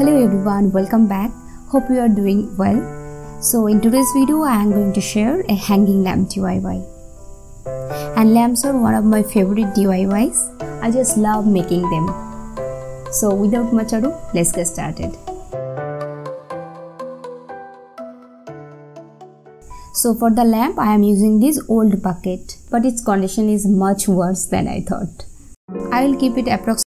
Hello everyone, welcome back. Hope you are doing well. So in today's video I am going to share a hanging lamp DIY. And lamps are one of my favorite DIYs. I just love making them. So without much ado, let's get started. So for the lamp I am using this old bucket but its condition is much worse than I thought. I will keep it approximately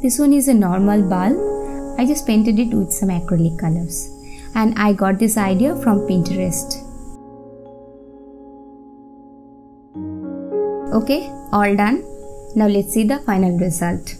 This one is a normal bulb. I just painted it with some acrylic colors. And I got this idea from Pinterest. Okay, all done. Now let's see the final result.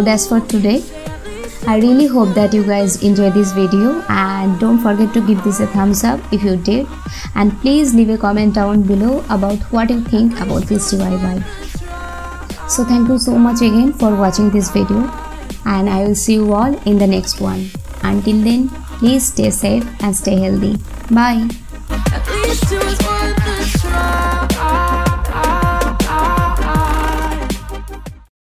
So that's for today. I really hope that you guys enjoy this video and don't forget to give this a thumbs up if you did and please leave a comment down below about what you think about this DIY. So thank you so much again for watching this video and I will see you all in the next one. Until then, please stay safe and stay healthy. Bye.